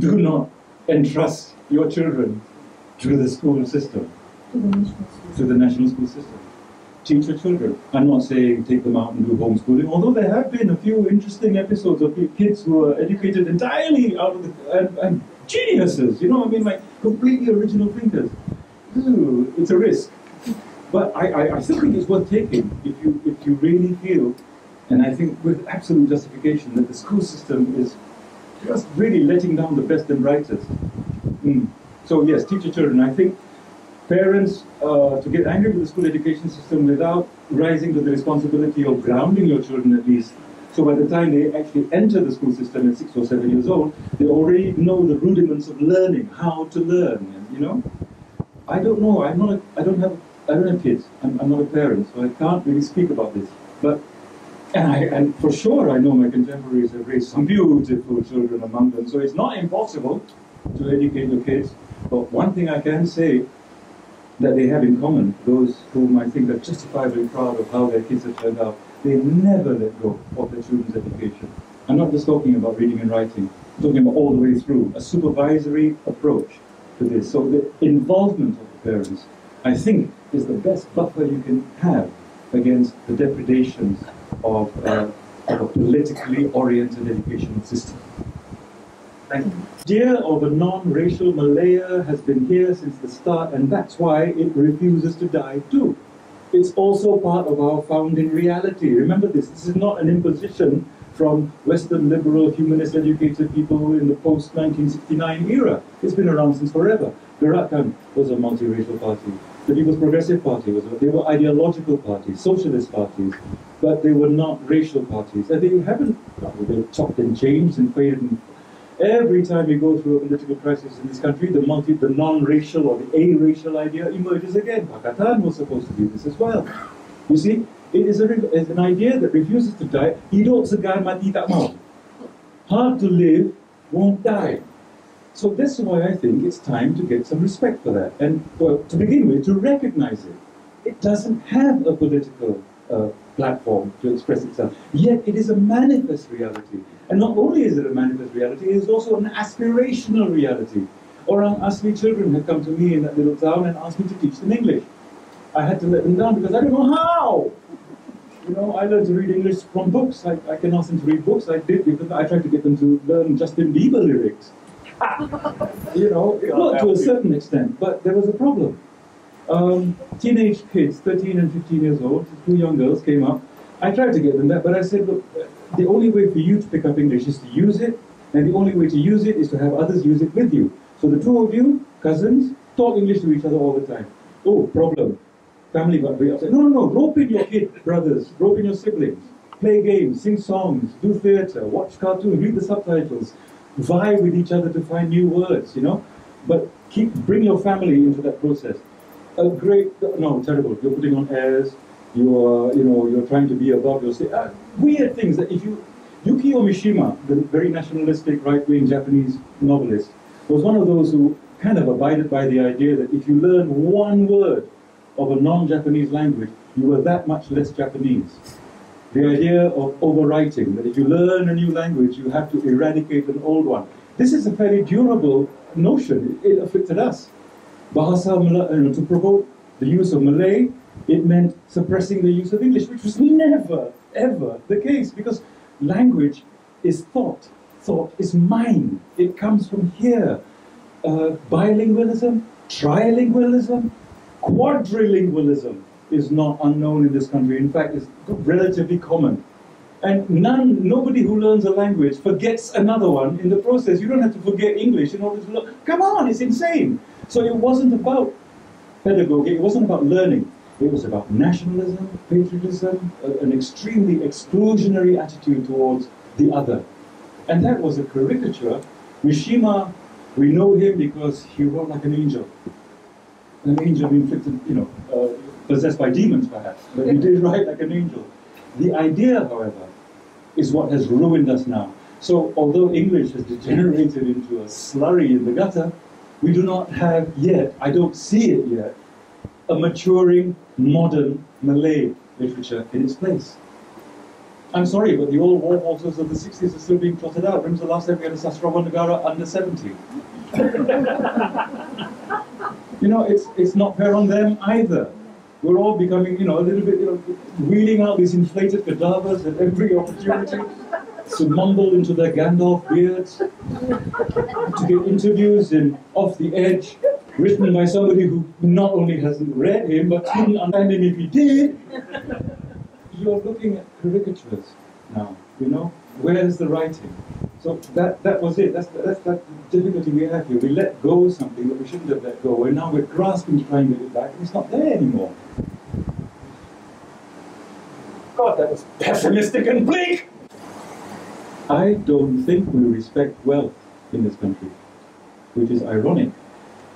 do not entrust your children to the school system, to the national school. to the national school system. Teach your children. I'm not saying take them out and do homeschooling, although there have been a few interesting episodes of kids who are educated entirely out of the, and, and geniuses, you know, what I mean, like completely original thinkers. Ooh, it's a risk. But I, I, I still think it's worth taking if you, if you really feel, and I think with absolute justification, that the school system is just really letting down the best and brightest. Mm. So yes, teach your children. I think parents uh, to get angry with the school education system without rising to the responsibility of grounding your children at least. So by the time they actually enter the school system at six or seven years old, they already know the rudiments of learning, how to learn, you know? I don't know, I'm not a, I don't have, I don't have kids, I'm, I'm not a parent, so I can't really speak about this. But, and, I, and for sure I know my contemporaries have raised some beautiful children among them, so it's not impossible to educate your kids. But one thing I can say that they have in common, those whom I think are justifiably proud of how their kids have turned out, they never let go of their children's education. I'm not just talking about reading and writing, I'm talking about all the way through, a supervisory approach to this. So the involvement of the parents, I think, is the best buffer you can have against the depredations of, uh, of a politically oriented educational system. Thank you. Idea of a non-racial Malaya has been here since the start, and that's why it refuses to die too. It's also part of our founding reality. Remember this, this is not an imposition from Western liberal humanist educated people in the post-1969 era. It's been around since forever. Gerakan was a multiracial party. The People's Progressive Party was, they were ideological parties, socialist parties, but they were not racial parties. And they haven't, they've chopped and changed and faded Every time we go through a political crisis in this country, the multi, the non-racial or the a-racial idea emerges again. Pakatan was supposed to do this as well. You see, it is a, an idea that refuses to die. Hidup segan mati tak mau. Hard to live, won't die. So this is why I think it's time to get some respect for that. And well, to begin with, to recognize it. It doesn't have a political uh, platform to express itself. Yet it is a manifest reality. And not only is it a manifest reality, it is also an aspirational reality. Orang Asli children had come to me in that little town and asked me to teach them English. I had to let them down because I don't know how. You know, I learned to read English from books. I, I can ask them to read books. I did because I tried to get them to learn Justin Bieber lyrics. You know, worked to a certain extent, but there was a problem. Um, teenage kids, 13 and 15 years old, two young girls came up. I tried to get them that, but I said, look, the only way for you to pick up English is to use it, and the only way to use it is to have others use it with you. So the two of you, cousins, talk English to each other all the time. Oh, problem. Family got very upset. No, no, no. Rope in your kid brothers. Rope in your siblings. Play games, sing songs, do theatre, watch cartoons, read the subtitles, vie with each other to find new words, you know. But keep bring your family into that process. A great no, terrible. You're putting on airs, you are, you know, you're trying to be above yourself. Uh, weird things that if you, Yukio Mishima, the very nationalistic right-wing Japanese novelist, was one of those who kind of abided by the idea that if you learn one word of a non-Japanese language, you were that much less Japanese. The idea of overwriting, that if you learn a new language, you have to eradicate an old one. This is a fairly durable notion. It afflicted us. Bahasa Malay, to promote the use of Malay it meant suppressing the use of English, which was never, ever the case, because language is thought. Thought is mind. It comes from here. Uh, bilingualism, trilingualism, quadrilingualism is not unknown in this country. In fact, it's relatively common. And none, nobody who learns a language forgets another one in the process. You don't have to forget English in order to learn. Come on, it's insane. So it wasn't about pedagogy, it wasn't about learning. It was about nationalism, patriotism, an extremely exclusionary attitude towards the other. And that was a caricature. Mishima, we know him because he wrote like an angel. An angel inflicted, you know, uh, possessed by demons perhaps, but he did write like an angel. The idea, however, is what has ruined us now. So although English has degenerated into a slurry in the gutter, we do not have yet, I don't see it yet, a maturing modern Malay literature in its place. I'm sorry, but the old war horses of the 60s are still being trotted out. When's the last time we had a Sastra Nagara under 70? you know, it's, it's not fair on them either. We're all becoming, you know, a little bit, you know, wheeling out these inflated cadavers at every opportunity to mumble into their Gandalf beards, to get interviews in Off the Edge, written by somebody who not only hasn't read him, but didn't understand him if he did. You're looking at caricatures now, you know? Where's the writing? So that, that was it. That's, that's that difficulty we have here. We let go of something that we shouldn't have let go, and now we're grasping trying to get it back, and it's not there anymore. God, that was pessimistic and bleak! I don't think we respect wealth in this country, which is ironic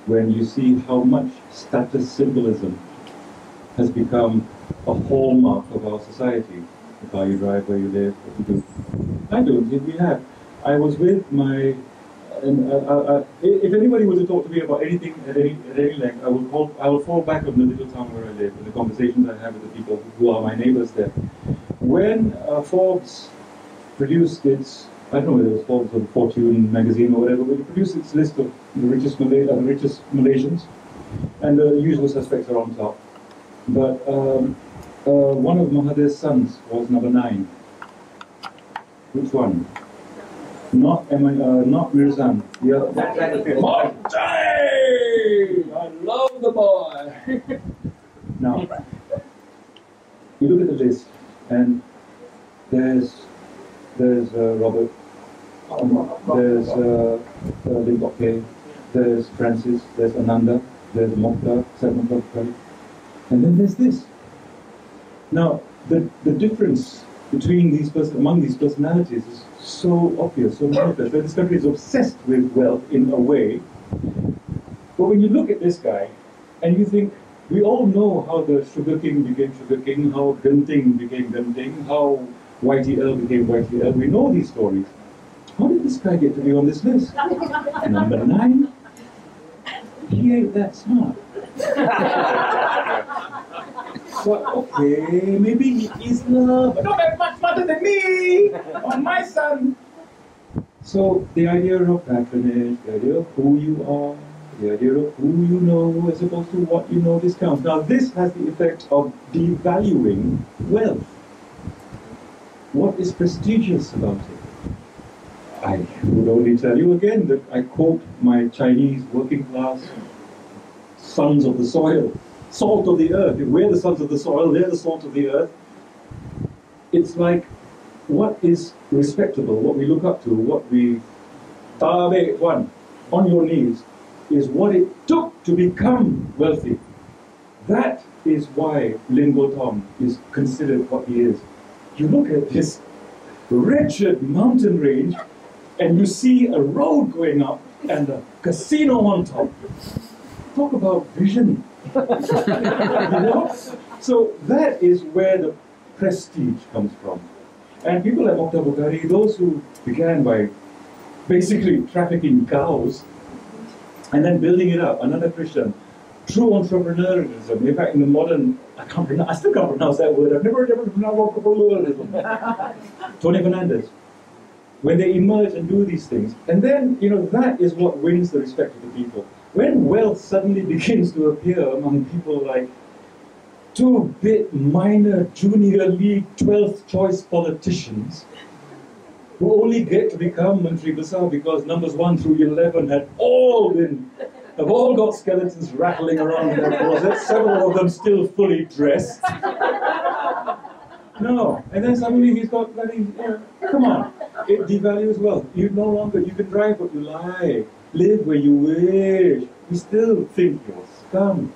when you see how much status symbolism has become a hallmark of our society. The car you drive, where you live, what you do. I don't think we have. I was with my, and uh, uh, uh, if anybody were to talk to me about anything at any, at any length, I will, call, I will fall back on the little town where I live and the conversations I have with the people who are my neighbors there. When uh, Forbes produced its, I don't know whether it was Forbes or Fortune magazine or whatever, but it produced its list of the richest, Malay, uh, the richest Malaysians, and the usual suspects are on top. But um, uh, one of Mahathir's sons was number nine. Which one? Not uh, not Mirzan. Other. Monty! I love the boy. now, you look at the list, and there's there's uh, Robert, um, there's uh, uh, Lim Kok there's Francis, there's Ananda, there's Mokhtar, Syed Mokhtar and then there's this. Now, the, the difference between these person, among these personalities is so obvious, so manifest. That this country is obsessed with wealth in a way. But when you look at this guy, and you think, we all know how the Sugar King became Sugar King, how Genting became Genting, how YTL became YTL. We know these stories. How did this guy get to be on this list? Number nine? He ain't that smart. well, okay, maybe he is love, but not that than me or my son. So the idea of patronage, the idea of who you are, the idea of who you know as opposed to what you know discounts. Now this has the effect of devaluing wealth. What is prestigious about it? I would only tell you again that I quote my Chinese working class sons of the soil, salt of the earth. We're the sons of the soil, they're the salt of the earth. It's like what is respectable, what we look up to, what we tabe one on your knees, is what it took to become wealthy. That is why Lim Tong is considered what he is. You look at this wretched mountain range and you see a road going up and a casino on top talk about vision. you know? So that is where the prestige comes from. And people like Mokhtar Bukhari, those who began by basically trafficking cows and then building it up, another Christian, true entrepreneurialism. In fact, in the modern, I can't pronounce, I still can't pronounce that word. I've never, never pronounced entrepreneurialism. Tony Fernandez. When they emerge and do these things, and then you know that is what wins the respect of the people. When wealth suddenly begins to appear among people like two bit minor junior league 12th choice politicians who only get to become Menteri Besar because numbers 1 through 11 had all been, have all got skeletons rattling around in their closets, several of them still fully dressed. No, and then suddenly he's got bloody, come on, it devalues wealth. You no longer, you can drive what you like live where you wish. We still think you're scum.